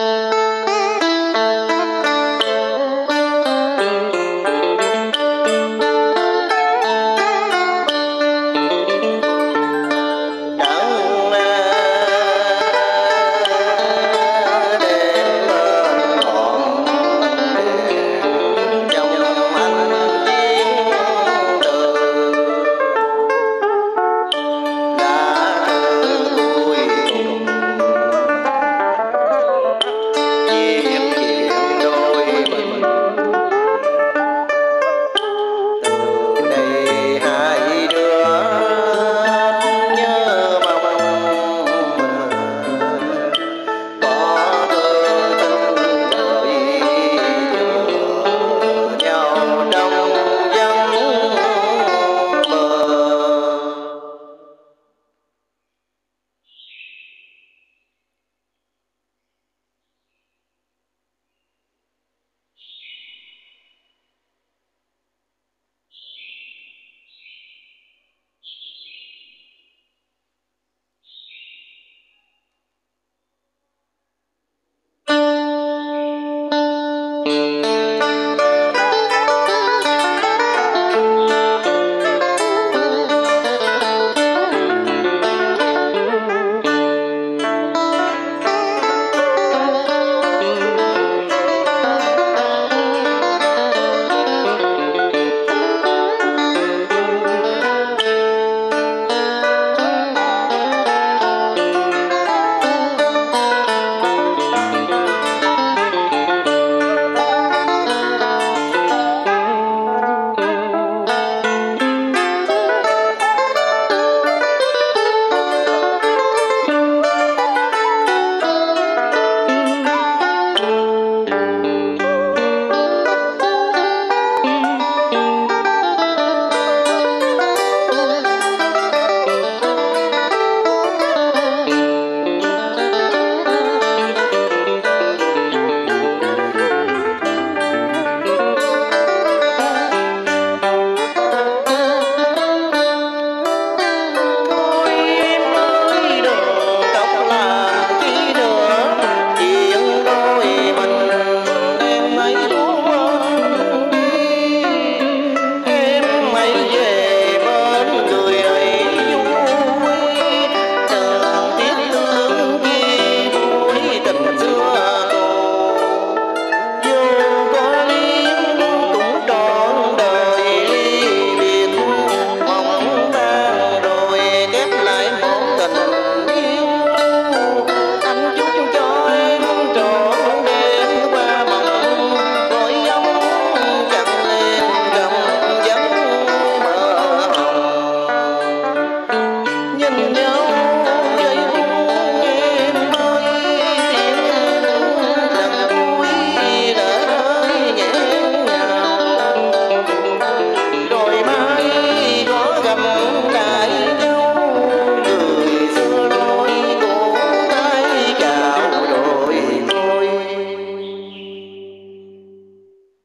Uh...